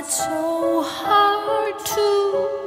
I found it so hard to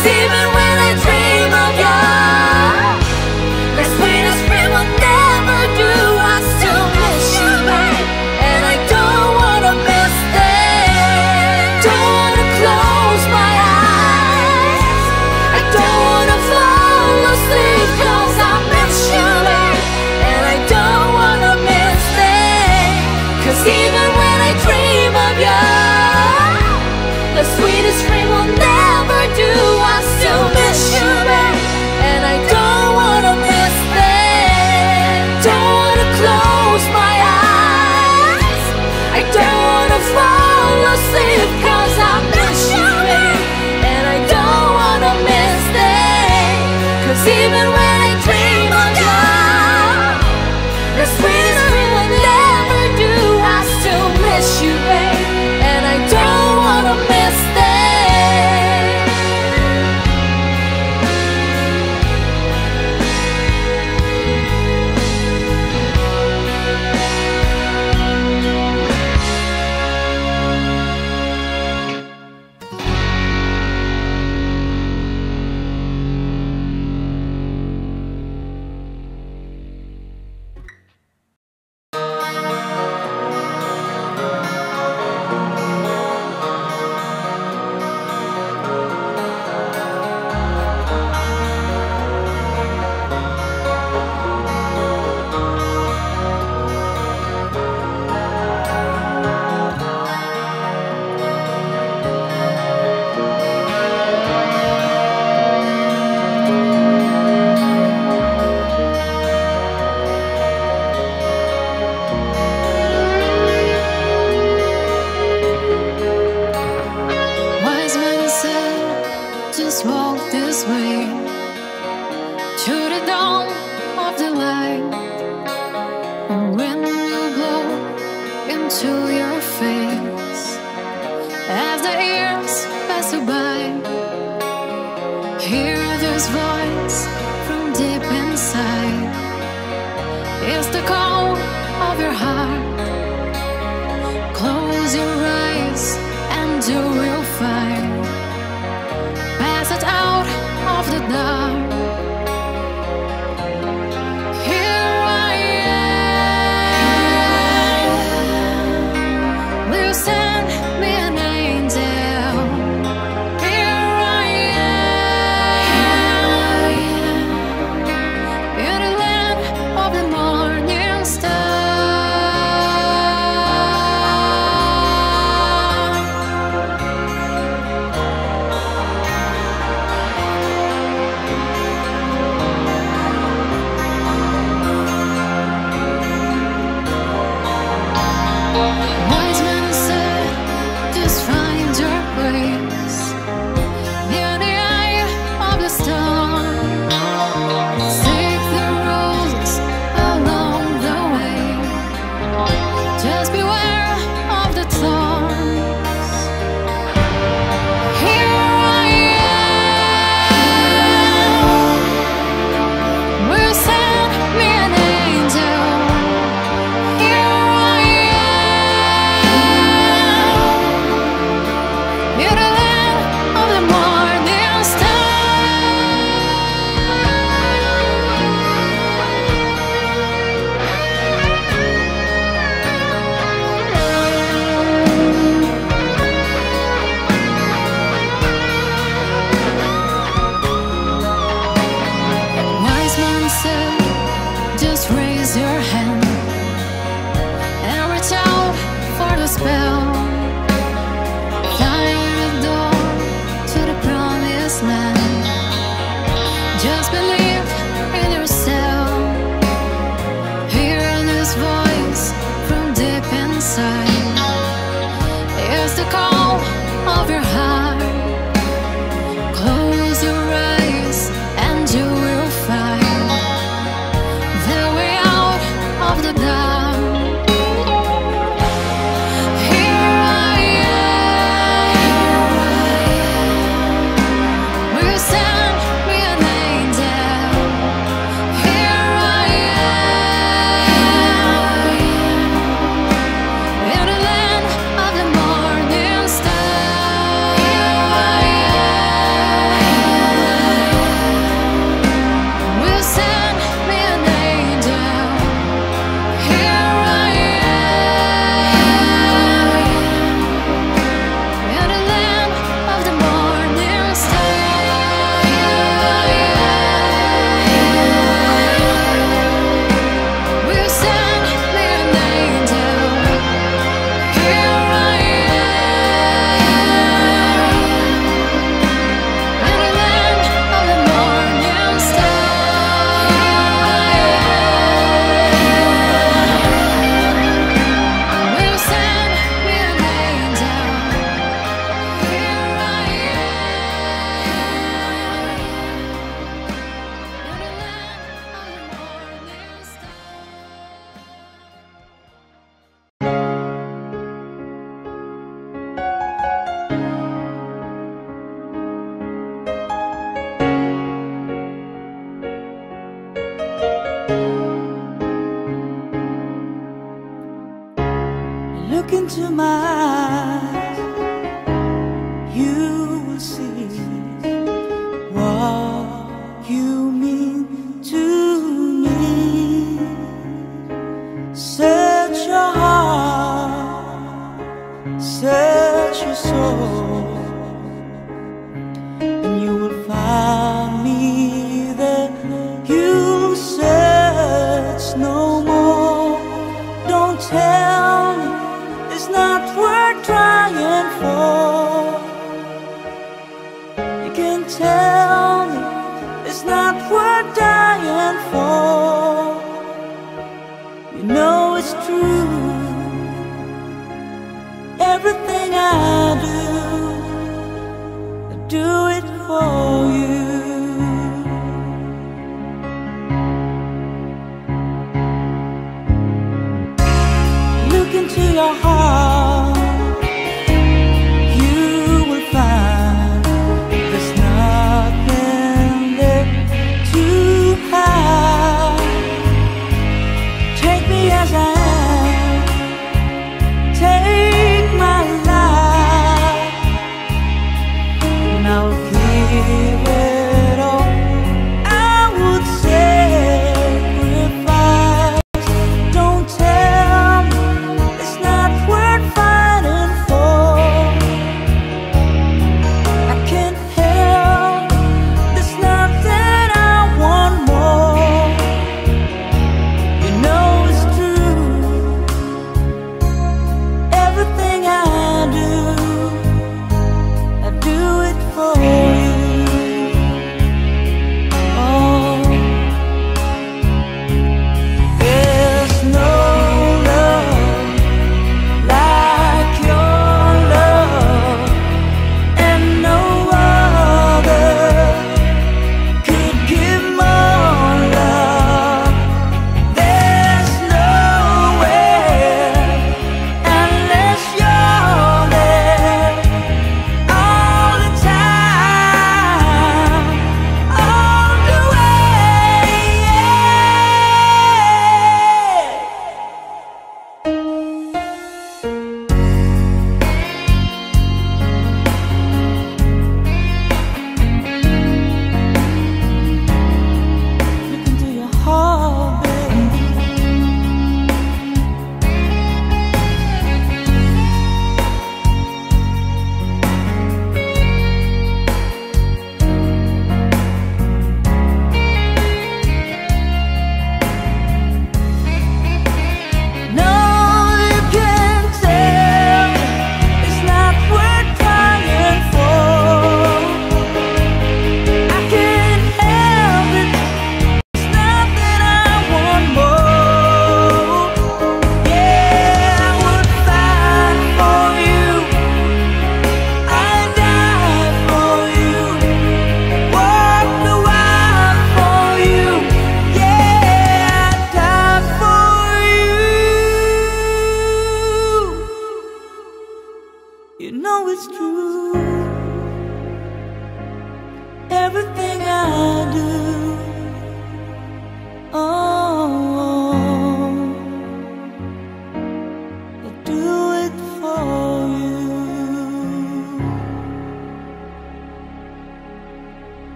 It's even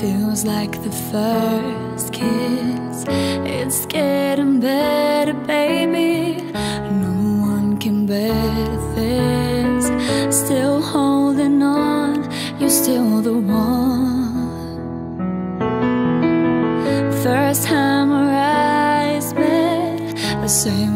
Feels like the first kiss. It's getting better, baby. No one can bear this. Still holding on You're still the one. First time our eyes met The same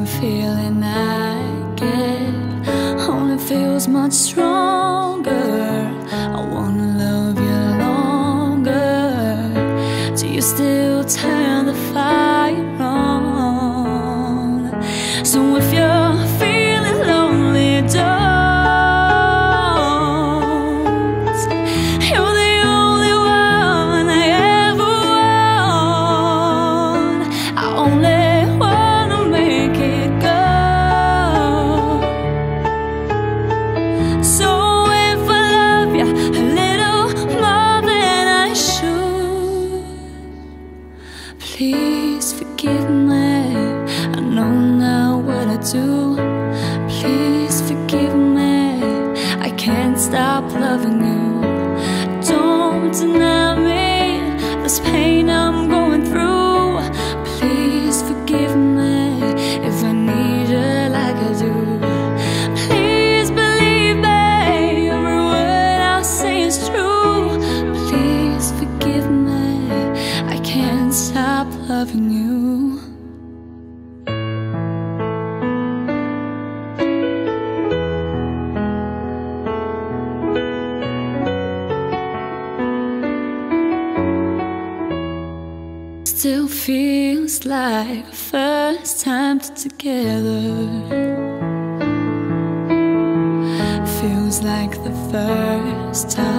together. Feels like the first time.